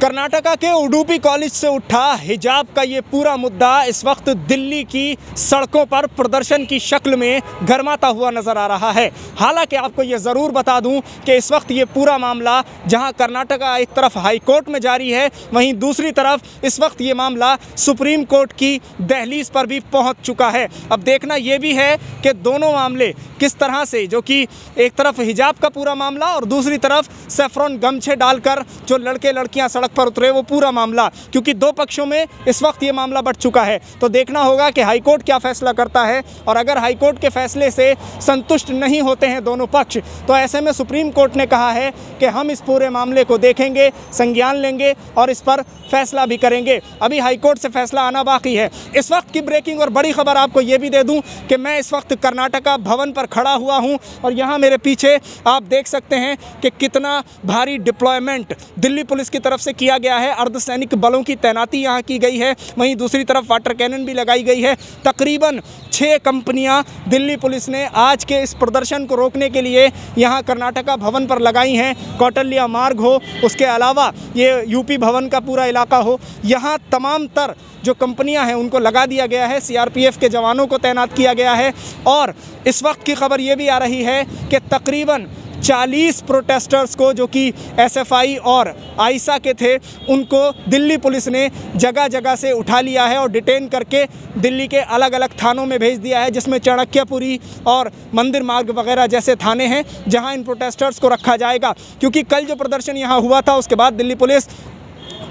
कर्नाटका के उडुपी कॉलेज से उठा हिजाब का ये पूरा मुद्दा इस वक्त दिल्ली की सड़कों पर प्रदर्शन की शक्ल में गरमाता हुआ नज़र आ रहा है। हालाँकि आपको ये ज़रूर बता दूँ कि इस वक्त ये पूरा मामला जहाँ कर्नाटका एक तरफ़ हाई कोर्ट में जारी है, वहीं दूसरी तरफ़ इस वक्त ये मामला सुप्रीम कोर्ट की दहलीज पर भी पहुँच चुका है। अब देखना ये भी है कि दोनों मामले किस तरह से, जो कि एक तरफ़ हिजाब का पूरा मामला और दूसरी तरफ़ सेफ्रॉन गमछे डालकर जो लड़के लड़कियाँ सड़क पर उतरे वो पूरा मामला, क्योंकि दो पक्षों में इस वक्त ये मामला बढ़ चुका है। तो देखना होगा कि हाईकोर्ट क्या फैसला करता है, और अगर हाईकोर्ट के फैसले से संतुष्ट नहीं होते हैं दोनों पक्ष तो ऐसे में सुप्रीम कोर्ट ने कहा है कि हम इस पूरे मामले को देखेंगे, संज्ञान लेंगे, और इस पर फैसला भी करेंगे। अभी हाईकोर्ट से फैसला आना बाकी है। इस वक्त की ब्रेकिंग, और बड़ी खबर आपको ये भी दे दूँ कि मैं इस वक्त कर्नाटका भवन पर खड़ा हुआ हूँ, और यहाँ मेरे पीछे आप देख सकते हैं कि कितना भारी डिप्लॉयमेंट दिल्ली पुलिस की तरफ़ से किया गया है। अर्धसैनिक बलों की तैनाती यहाँ की गई है। वहीं दूसरी तरफ़ वाटर कैनन भी लगाई गई है। तकरीबन छः कंपनियाँ दिल्ली पुलिस ने आज के इस प्रदर्शन को रोकने के लिए यहाँ कर्नाटका भवन पर लगाई हैं। कौटल्या मार्ग हो, उसके अलावा ये यूपी भवन का पूरा इलाका हो। यहाँ तमाम तर जो कंपनियाँ हैं, उनको लगा दिया गया है। सीआरपीएफ के जवानों को तैनात किया गया है। और इस वक्त की खबर ये भी आ रही है कि तकरीबन 40 प्रोटेस्टर्स को जो कि एसएफआई और आइसा के थे, उनको दिल्ली पुलिस ने जगह जगह से उठा लिया है और डिटेन करके दिल्ली के अलग अलग थानों में भेज दिया है, जिसमें चाणक्यपुरी और मंदिर मार्ग वगैरह जैसे थाने हैं, जहाँ इन प्रोटेस्टर्स को रखा जाएगा। क्योंकि कल जो प्रदर्शन यहाँ हुआ था, उसके बाद दिल्ली पुलिस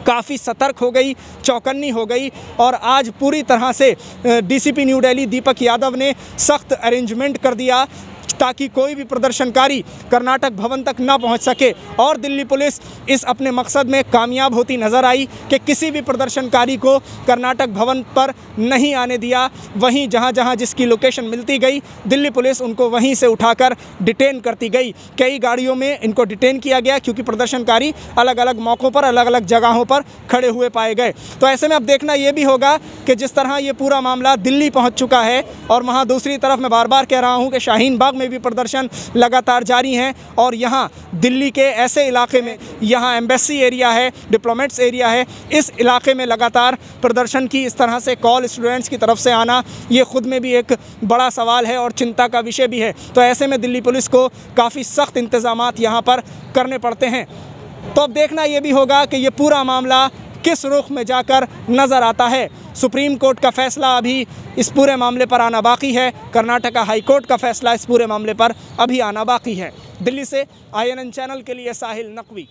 काफ़ी सतर्क हो गई, चौकन्नी हो गई और आज पूरी तरह से डीसीपी न्यू दिल्ली दीपक यादव ने सख्त अरेंजमेंट कर दिया। ताकि कोई भी प्रदर्शनकारी कर्नाटक भवन तक ना पहुँच सके। और दिल्ली पुलिस इस अपने मकसद में कामयाब होती नज़र आई कि किसी भी प्रदर्शनकारी को कर्नाटक भवन पर नहीं आने दिया। वहीं जहाँ जहाँ जिसकी लोकेशन मिलती गई, दिल्ली पुलिस उनको वहीं से उठाकर डिटेन करती गई। कई गाड़ियों में इनको डिटेन किया गया क्योंकि प्रदर्शनकारी अलग अलग मौक़ों पर अलग अलग जगहों पर खड़े हुए पाए गए। तो ऐसे में अब देखना ये भी होगा कि जिस तरह ये पूरा मामला दिल्ली पहुँच चुका है और वहाँ दूसरी तरफ़ मैं बार बार कह रहा हूँ कि शाहीन बाग में भी प्रदर्शन लगातार जारी हैं और यहाँ दिल्ली के ऐसे इलाके में यहाँ एम्बेसी एरिया है, डिप्लोमेट्स एरिया है, इस इलाके में लगातार प्रदर्शन की इस तरह से कॉल स्टूडेंट्स की तरफ़ से आना, ये ख़ुद में भी एक बड़ा सवाल है और चिंता का विषय भी है। तो ऐसे में दिल्ली पुलिस को काफ़ी सख्त इंतज़ाम यहाँ पर करने पड़ते हैं। तो अब देखना ये भी होगा कि ये पूरा मामला किस रुख में जाकर नज़र आता है। सुप्रीम कोर्ट का फैसला अभी इस पूरे मामले पर आना बाकी है। कर्नाटका हाई कोर्ट का फैसला इस पूरे मामले पर अभी आना बाकी है। दिल्ली से आईएनएन चैनल के लिए साहिल नकवी।